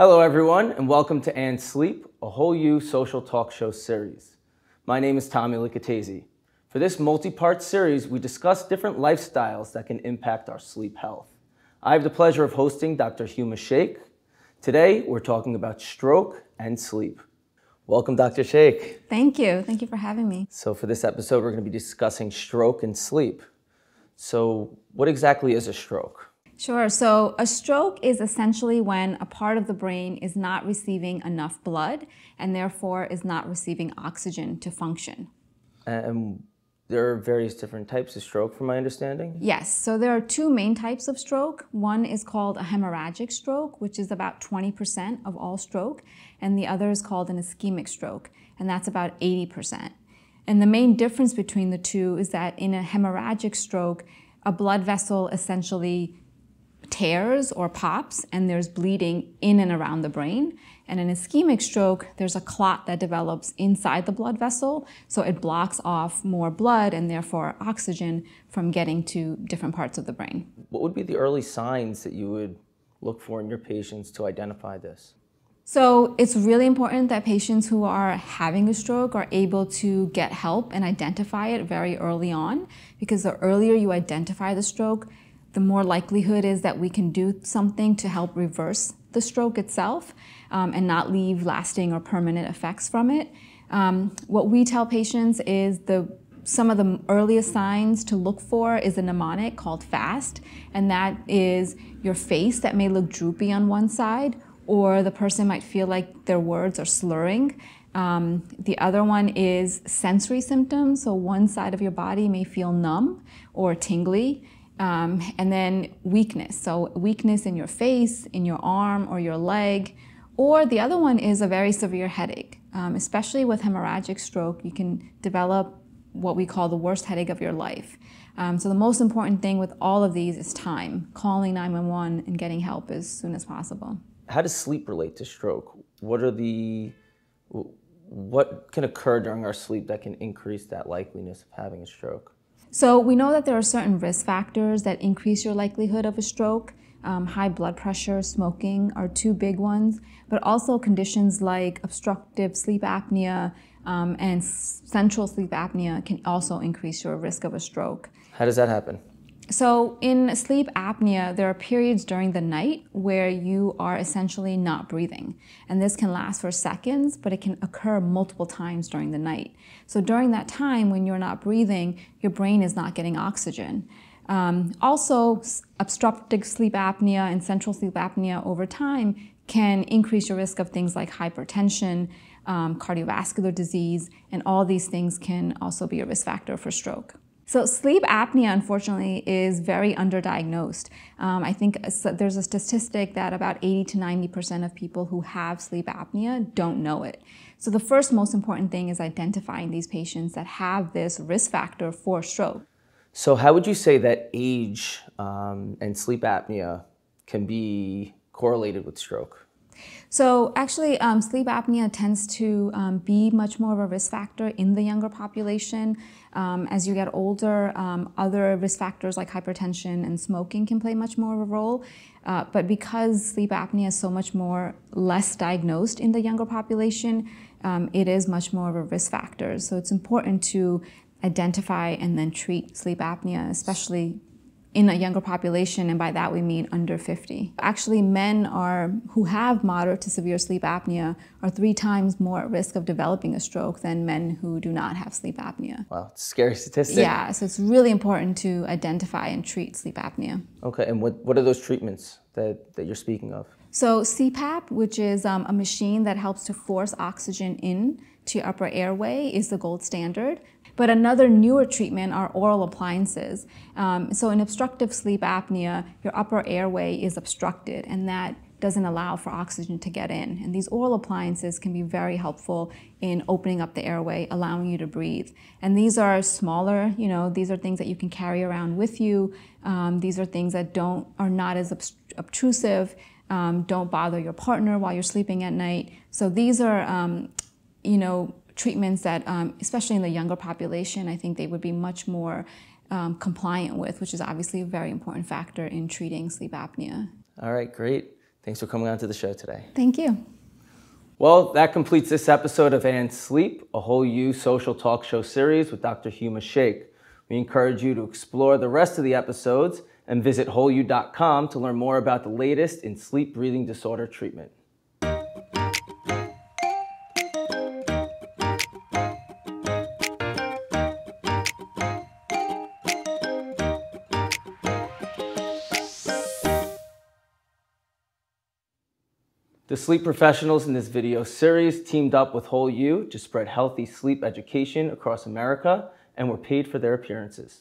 Hello, everyone, and welcome to And Sleep, a whole you social talk show series. My name is Tommy Licatese. For this multi part series, we discuss different lifestyles that can impact our sleep health. I have the pleasure of hosting Dr. Huma Sheikh. Today, we're talking about stroke and sleep. Welcome, Dr. Sheikh. Thank you. Thank you for having me. So, for this episode, we're going to be discussing stroke and sleep. So, what exactly is a stroke? Sure. So, a stroke is essentially when a part of the brain is not receiving enough blood and therefore is not receiving oxygen to function. And there are various different types of stroke, from my understanding. Yes. So, there are two main types of stroke. One is called a hemorrhagic stroke, which is about 20% of all stroke, and the other is called an ischemic stroke, and that's about 80%. And the main difference between the two is that in a hemorrhagic stroke, a blood vessel essentially tears or pops and there's bleeding in and around the brain. And in ischemic stroke, there's a clot that develops inside the blood vessel, so it blocks off more blood and therefore oxygen from getting to different parts of the brain. What would be the early signs that you would look for in your patients to identify this? So it's really important that patients who are having a stroke are able to get help and identify it very early on because the earlier you identify the stroke, the more likelihood is that we can do something to help reverse the stroke itself um, and not leave lasting or permanent effects from it. Um, what we tell patients is the some of the earliest signs to look for is a mnemonic called FAST, and that is your face that may look droopy on one side, or the person might feel like their words are slurring. Um, the other one is sensory symptoms, so one side of your body may feel numb or tingly. Um, and then weakness. So, weakness in your face, in your arm, or your leg. Or the other one is a very severe headache. Um, especially with hemorrhagic stroke, you can develop what we call the worst headache of your life. Um, so, the most important thing with all of these is time, calling 911 and getting help as soon as possible. How does sleep relate to stroke? What are the what can occur during our sleep that can increase that likeliness of having a stroke? So we know that there are certain risk factors that increase your likelihood of a stroke. Um, high blood pressure, smoking are two big ones, but also conditions like obstructive sleep apnea um, and central sleep apnea can also increase your risk of a stroke. How does that happen? So, in sleep apnea, there are periods during the night where you are essentially not breathing. And this can last for seconds, but it can occur multiple times during the night. So, during that time when you're not breathing, your brain is not getting oxygen. Um, also, obstructive sleep apnea and central sleep apnea over time can increase your risk of things like hypertension, um, cardiovascular disease, and all these things can also be a risk factor for stroke. So sleep apnea, unfortunately, is very underdiagnosed. Um, I think there's a statistic that about 80 to 90% of people who have sleep apnea don't know it. So the first most important thing is identifying these patients that have this risk factor for stroke. So how would you say that age um, and sleep apnea can be correlated with stroke? So actually, um, sleep apnea tends to um, be much more of a risk factor in the younger population. Um, as you get older, um, other risk factors like hypertension and smoking can play much more of a role. Uh, but because sleep apnea is so much more less diagnosed in the younger population, um, it is much more of a risk factor. So it's important to identify and then treat sleep apnea, especially in a younger population, and by that we mean under 50. Actually, men are who have moderate to severe sleep apnea are three times more at risk of developing a stroke than men who do not have sleep apnea. Wow, scary statistic. Yeah, so it's really important to identify and treat sleep apnea. Okay, and what, what are those treatments that, that you're speaking of? So CPAP, which is um, a machine that helps to force oxygen in to your upper airway, is the gold standard. But another newer treatment are oral appliances. Um, so in obstructive sleep apnea, your upper airway is obstructed, and that doesn't allow for oxygen to get in. And these oral appliances can be very helpful in opening up the airway, allowing you to breathe. And these are smaller, you know, these are things that you can carry around with you. Um, these are things that don't are not as obtrusive, um, don't bother your partner while you're sleeping at night. So these are, um, you know, treatments that, um, especially in the younger population, I think they would be much more um, compliant with, which is obviously a very important factor in treating sleep apnea. All right, great. Thanks for coming on to the show today. Thank you. Well, that completes this episode of And Sleep, a whole you social talk show series with Dr. Huma Sheikh. We encourage you to explore the rest of the episodes and visit wholeyou.com to learn more about the latest in sleep breathing disorder treatment. The sleep professionals in this video series teamed up with Whole You to spread healthy sleep education across America and were paid for their appearances.